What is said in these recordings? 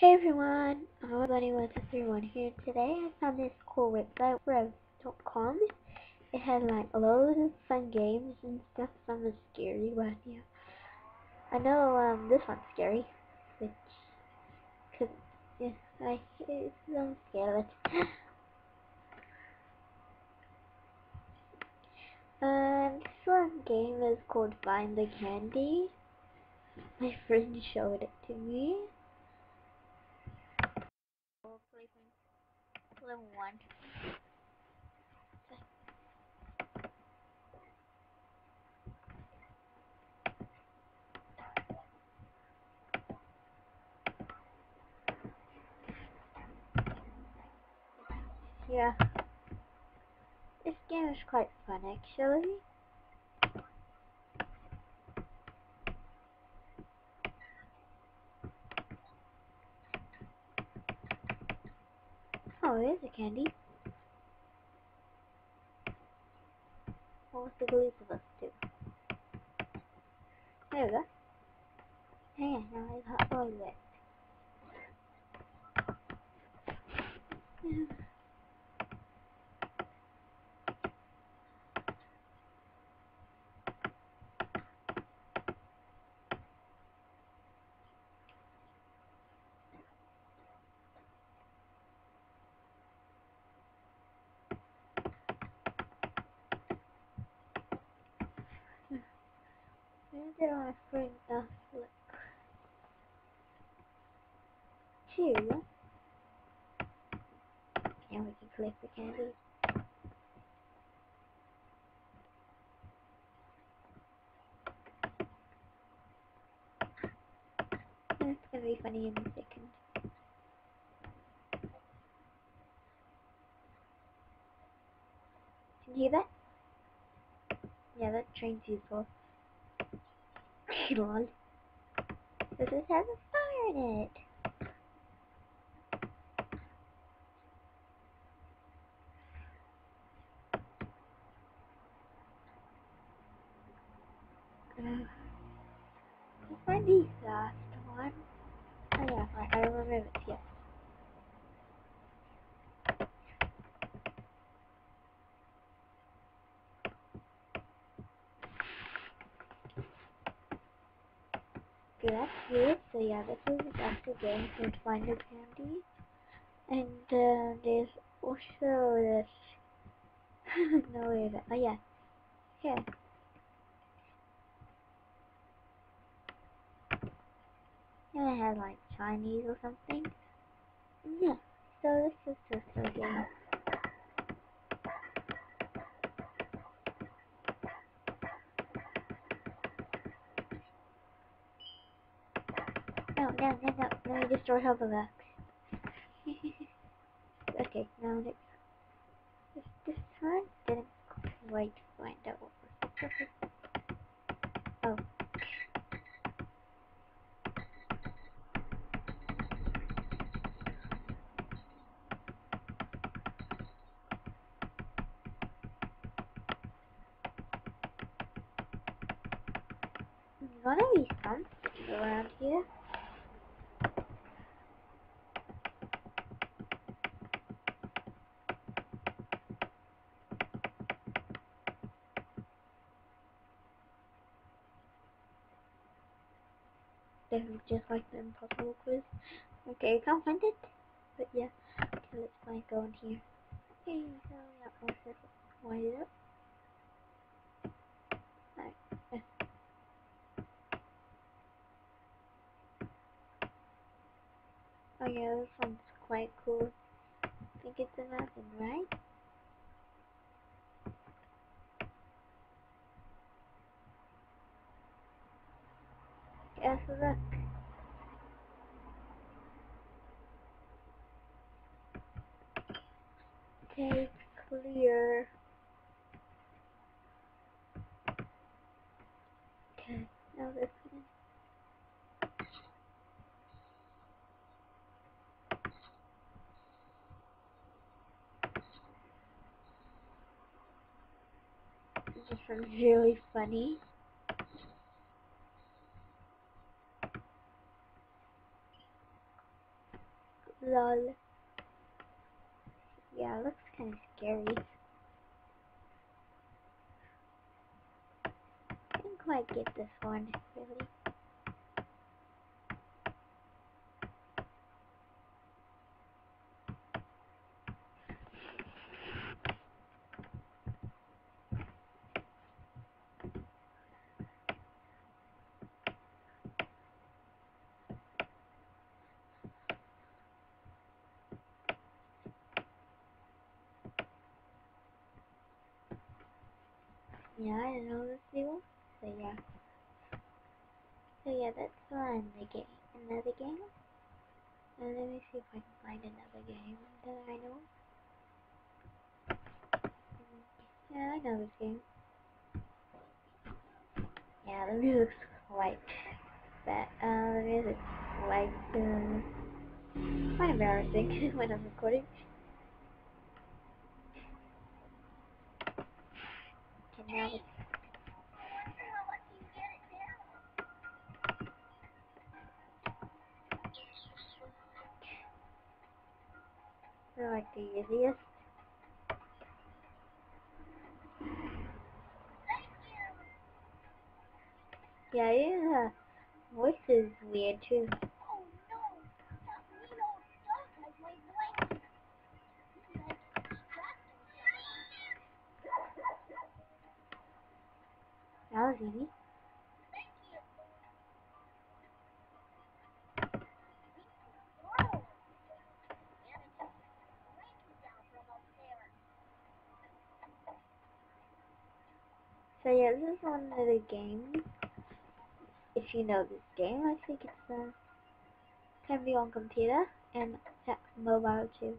Hey everyone, I'm Bunny131 here. Today I found this cool website, Friv.com. It has like loads of fun games and stuff. Some is scary, but yeah. I know um this one's scary, which could yeah, I it's I'm scared um, this one game is called Find the Candy. My friend showed it to me. 1. Yeah. This game is quite fun actually. There's a candy. What was the glue supposed to do? There we go. On, now I got all of it. Where did I bring the flip? Two. And we can collect the candy. It's gonna be funny in a second. Can you hear that? Yeah, that train's useful. Lol. Does this fire in it? Uh, let's find the last one. Oh yeah, right, I remember it, yes. Good. So yeah, this is the game to find the candy. And uh, there's also this no way that oh yeah. Here. And it had like Chinese or something. Yeah. So this is just a game. No, no, no, no. Destroy box. okay, now let's. This, this time didn't quite find out what was supposed Oh. There's gotta be around here. Just like the impossible quiz. Okay, I can't find it. But yeah. Okay, let's find go in here. Okay, so yeah, I'll just up. Alright. Oh yeah, this one's quite cool. I think it's a mountain, right? Guess look. Okay, clear. Okay, now this one. This one's really funny. Lol. Yeah, it looks kind of scary. I get this one, really. Yeah, I know this new So yeah. So yeah, that's fun. The game, another game. And let me see if I can find another game that I know. Yeah, I know this game. Yeah, the music's quite bad. Uh, the music's quite uh, quite embarrassing when I'm recording. Okay, now They're like the easiest. Yeah, yeah. Voice is weird too. That was easy. So yeah, this is one of the games. If you know this game, I think it's uh, can be on computer and mobile too.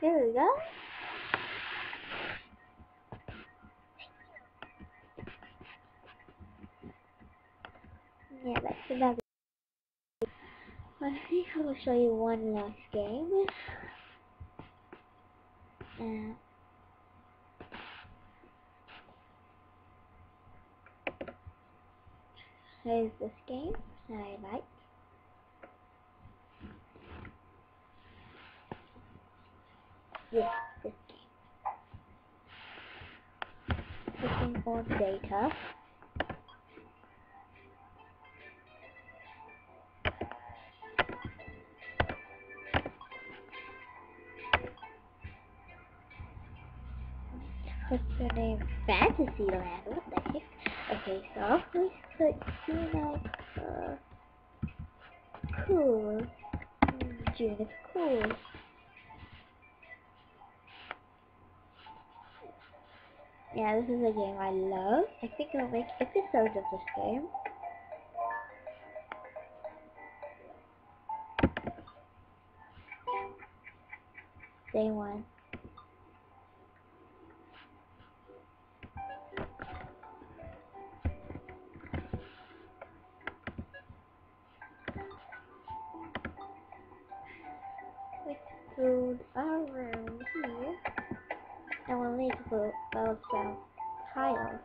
Here we go. Yeah, that's another. I will show you one last game. Uh, here's this game I like. Yes, this game. Looking for data. What's your name? Fantasyland. What the heck? Okay, so please put June uh, cool. Is cool. Yeah, this is a game I love. I think I'll make episodes of this game. Day one. Our room here. And we'll need to put those down tiles.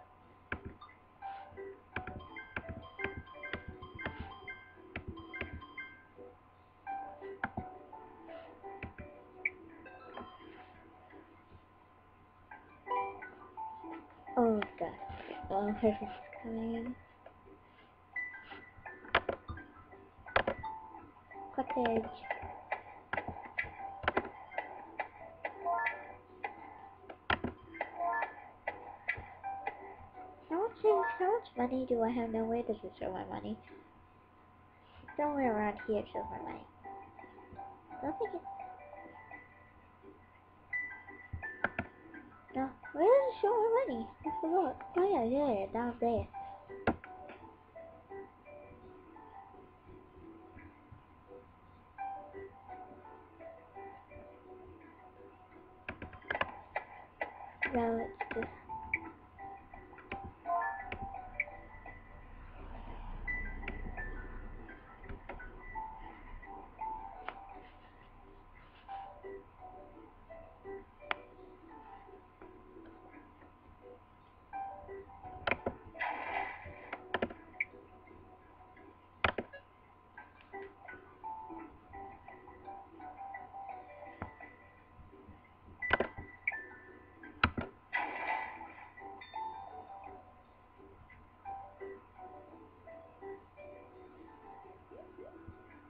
Oh god. Oh, her friend's coming. Cottage. Do I have? No, way? it show my money? Somewhere around here it shows my money. Don't think it's... No, where does it show my money? I forgot. Oh yeah, yeah, down there. Well,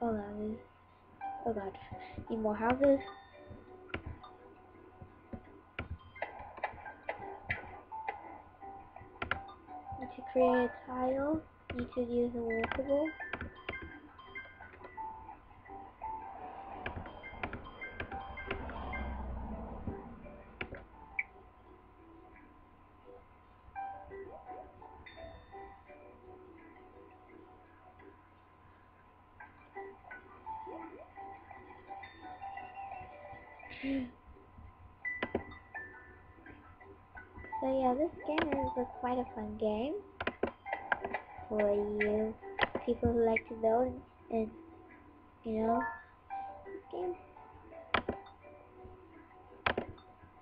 just... all. Oh god, need more houses. To create a tile. Need to use a walkable. So yeah, this game is quite a fun game for you people who like to build and you know this game.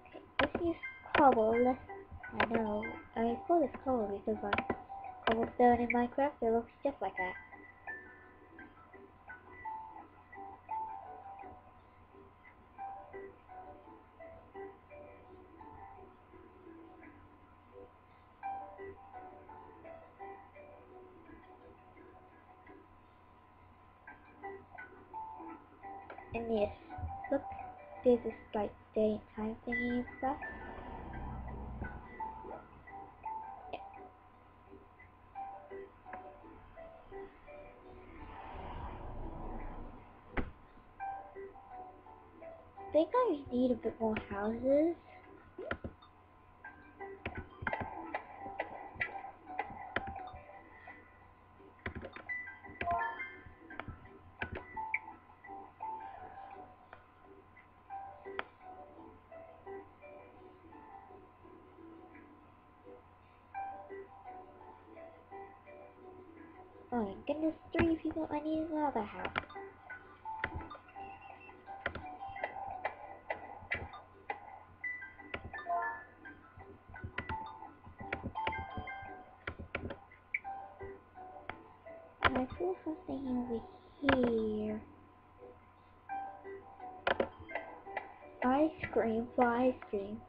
Okay, let's cobble. I know I call this cobble because like cobblestone in Minecraft it looks just like that. And yes, look, this like day time thingy and stuff. I think I need a bit more houses. Oh my goodness, three people, I need another house. I saw something over here. Ice cream ice cream.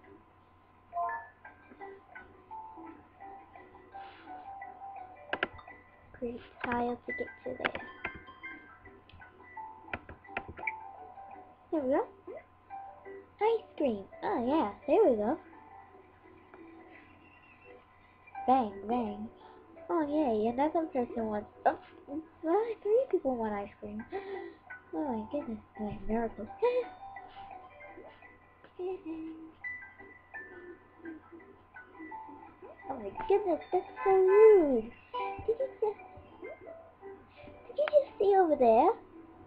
Create tile to get to there. There we go. Ice cream. Oh yeah, there we go. Bang, bang. Oh yeah, another person wants. Oh, people want ice cream. Oh my goodness, oh, like miracle. oh my goodness, that's so rude. Did you just? See over there?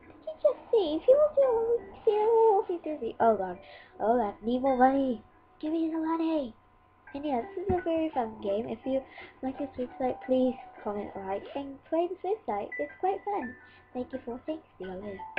Did you just see? If you want to see a walking through the. Oh god. Oh. Need more money. Give me the money. And yeah, this is a very fun game. If you like this website, please comment, like, and play this website. It's quite fun. Thank you for watching. See you later.